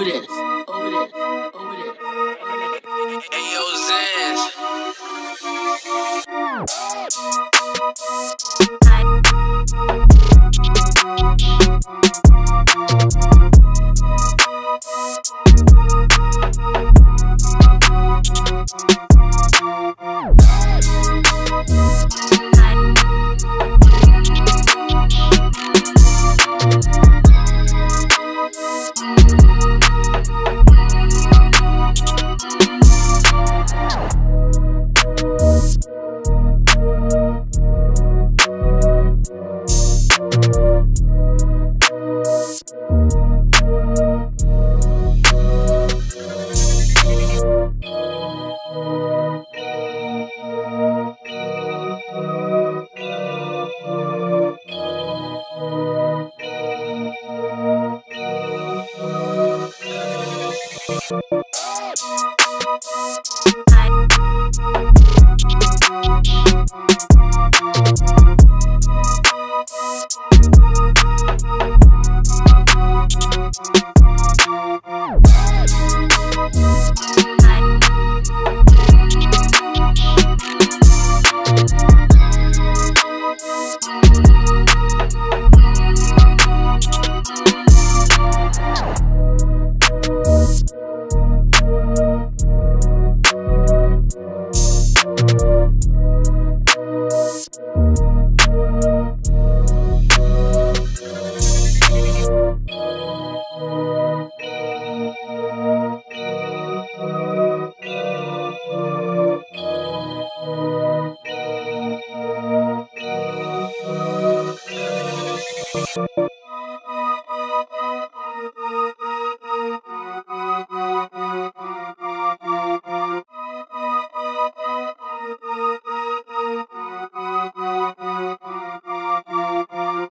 over this, over this, over this. Hey, yo, Zans. Thank you. you